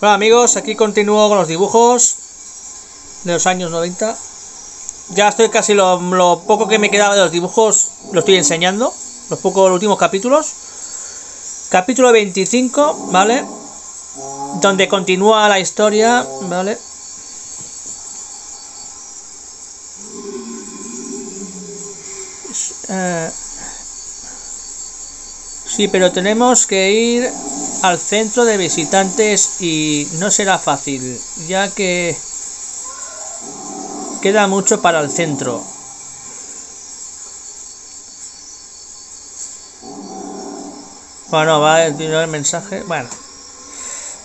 Bueno amigos, aquí continúo con los dibujos de los años 90. Ya estoy casi lo, poco que me quedaba de los dibujos, lo estoy enseñando. Los pocos últimos capítulos. Capítulo 25, ¿vale? Donde continúa la historia, ¿vale? Sí, pero tenemos que ir al centro de visitantes y no será fácil, ya que queda mucho para el centro. Bueno, va a el mensaje. Bueno,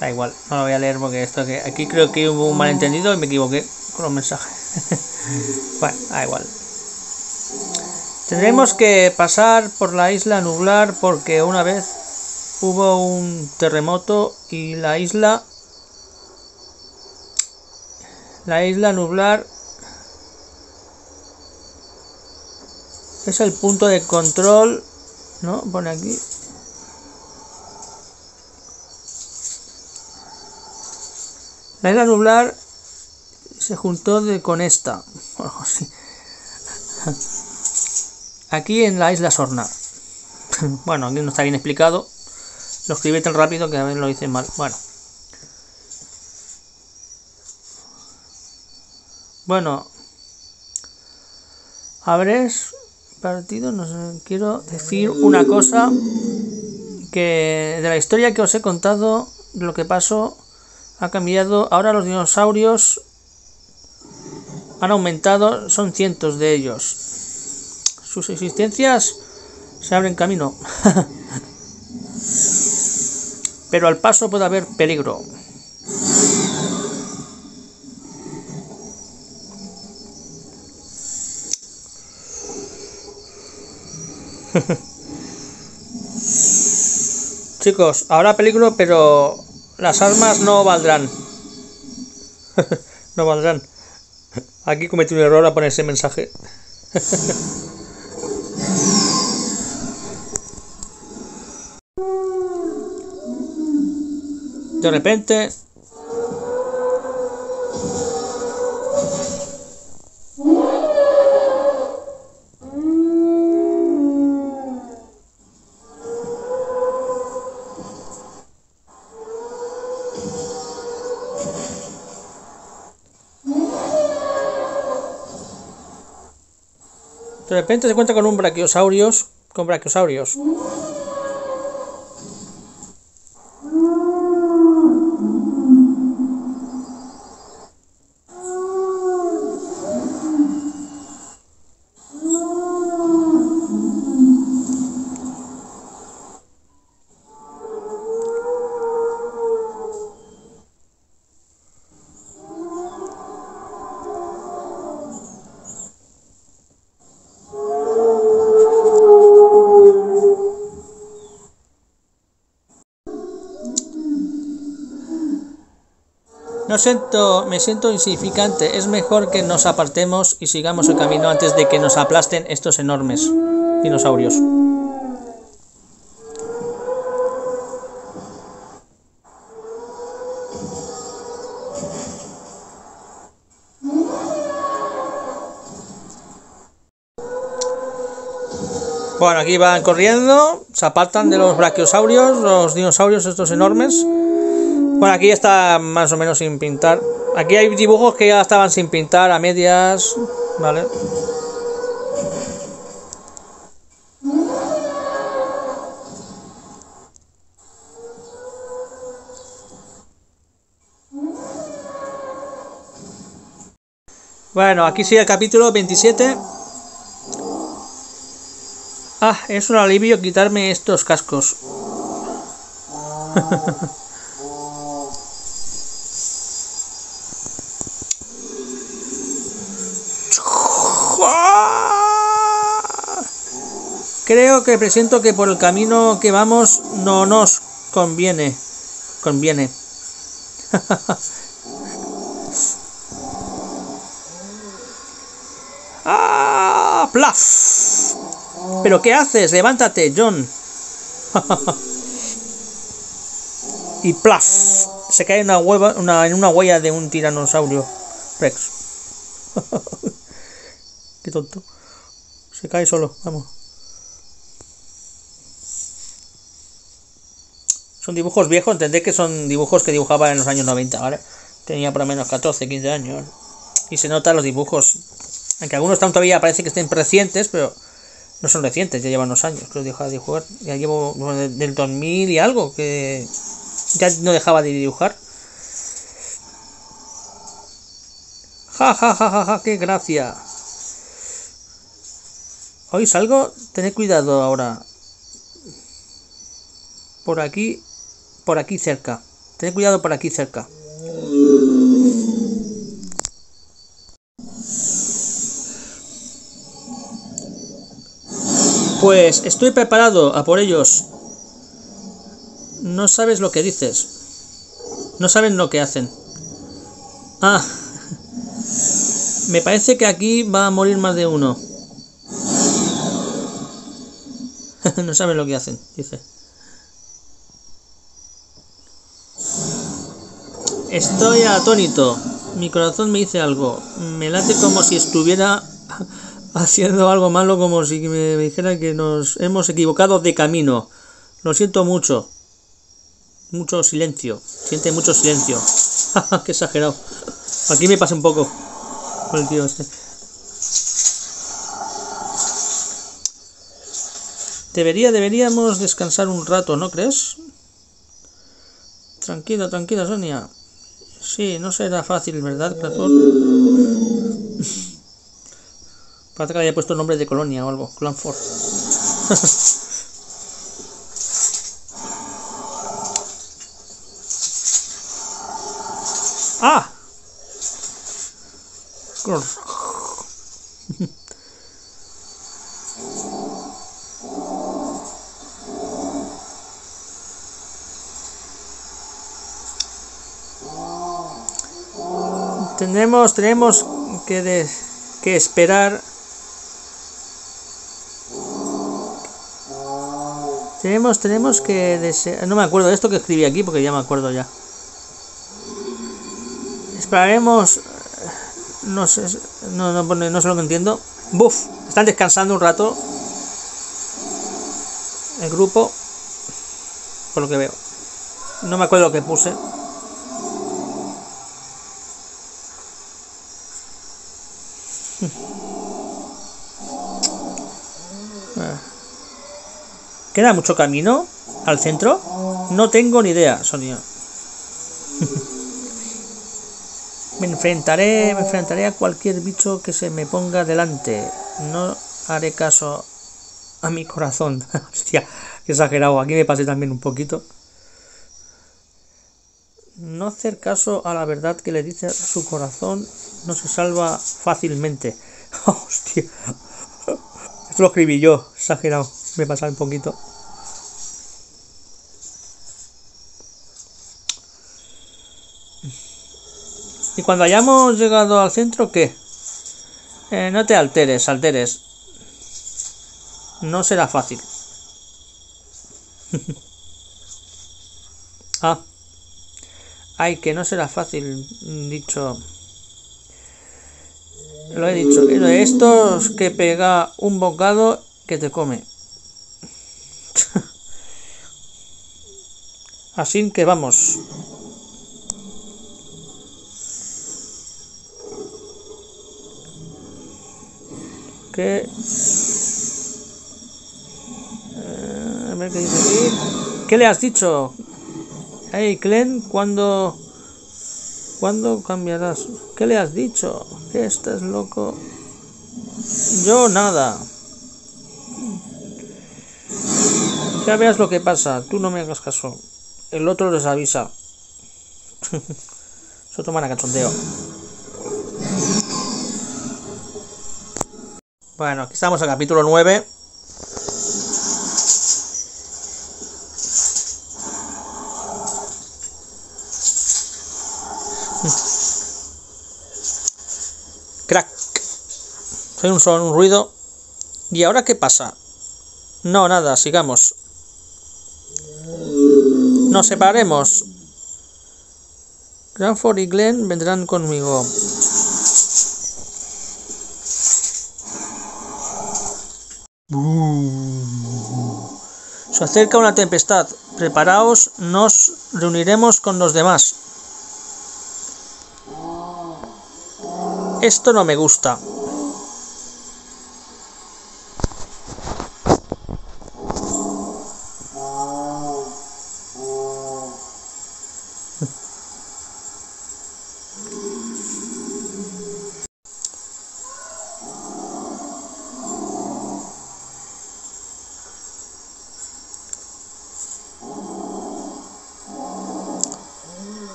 da igual, no lo voy a leer porque esto que aquí creo que hubo un malentendido y me equivoqué con los mensajes. bueno, da igual. Tendremos que pasar por la isla nublar porque una vez hubo un terremoto y la isla la isla nublar es el punto de control no pone aquí. La isla nublar se juntó de, con esta. Algo así aquí en la isla Sorna. bueno, aquí no está bien explicado. Lo escribí tan rápido que a veces lo hice mal. Bueno. Bueno. Habréis partido, no quiero decir una cosa que de la historia que os he contado, lo que pasó ha cambiado. Ahora los dinosaurios han aumentado, son cientos de ellos sus existencias se abren camino. Pero al paso puede haber peligro. Chicos, habrá peligro, pero las armas no valdrán. no valdrán. Aquí cometí un error a poner ese mensaje. De repente De repente se encuentra con un brachiosaurios, con brachiosaurios. No siento, me siento insignificante. Es mejor que nos apartemos y sigamos el camino antes de que nos aplasten estos enormes dinosaurios. Bueno, aquí van corriendo, se apartan de los brachiosaurios, los dinosaurios estos enormes. Bueno, aquí está más o menos sin pintar. Aquí hay dibujos que ya estaban sin pintar a medias, ¿vale? Bueno, aquí sigue el capítulo 27. Ah, es un alivio quitarme estos cascos. Creo que presiento que por el camino que vamos no nos conviene. Conviene. ¡Ah! ¡Plaf! ¿Pero qué haces? Levántate, John. y plaf. Se cae una, hueva, una, en una huella de un tiranosaurio Rex. qué tonto. Se cae solo, vamos. Son dibujos viejos, entendé que son dibujos que dibujaba en los años 90, ¿vale? Tenía por lo menos 14, 15 años. Y se notan los dibujos. Aunque algunos están todavía parece que estén recientes, pero no son recientes, ya llevan unos años que lo dejaba de dibujar. Ya llevo del 2000 y algo que ya no dejaba de dibujar. Ja, ja, ja, ja, ja, qué gracia. Hoy salgo, tened cuidado ahora. Por aquí, por aquí cerca. Tened cuidado por aquí cerca. Pues estoy preparado a por ellos. No sabes lo que dices. No saben lo que hacen. Ah. Me parece que aquí va a morir más de uno. no saben lo que hacen, dice. Estoy atónito. Mi corazón me dice algo. Me late como si estuviera haciendo algo malo como si me, dijera que nos hemos equivocado de camino. Lo siento mucho. Mucho silencio. Siente mucho silencio. Qué exagerado. Aquí me pasa un poco con el tío este. Debería, deberíamos descansar un rato, ¿no crees? Tranquila, tranquila, Sonia. Sí, no será fácil, ¿verdad, Parece que le haya puesto el nombre de colonia o algo. Clanford. ¡Ah! tenemos tenemos que, que esperar Tenemos, tenemos que desear... No me acuerdo de esto que escribí aquí porque ya me acuerdo ya. Esperaremos... No sé, no, no, no sé lo que entiendo. Buf, están descansando un rato. El grupo. Por lo que veo. No me acuerdo lo que puse. ¿Queda mucho camino al centro? No tengo ni idea, Sonia. me enfrentaré, me enfrentaré a cualquier bicho que se me ponga delante. No haré caso a mi corazón. Hostia, exagerado. Aquí me pasé también un poquito. No hacer caso a la verdad que le dice su corazón no se salva fácilmente. Hostia. Esto lo escribí yo, exagerado me pasa un poquito. Y cuando hayamos llegado al centro, ¿qué? Eh, no te alteres, alteres. No será fácil. ah. Ay, que no será fácil, dicho. Lo he dicho. Estos que pega un bocado que te come. Así que vamos. ¿Qué? Eh, a ver qué dice aquí. ¿Qué le has dicho? Hey, Glenn, ¿cuándo, ¿cuándo cambiarás? ¿Qué le has dicho? ¿Que estás loco? Yo nada. Ya veas lo que pasa, tú no me hagas caso. El otro les avisa. Eso toman a cachondeo. Bueno, aquí estamos en capítulo 9. Soy un son, un ruido. ¿Y ahora qué pasa? No, nada, sigamos. Nos separemos. Cranford y Glenn vendrán conmigo. Se acerca una tempestad. Preparaos, nos reuniremos con los demás. Esto no me gusta.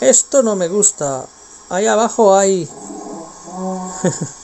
Esto no me gusta. Ahí abajo hay...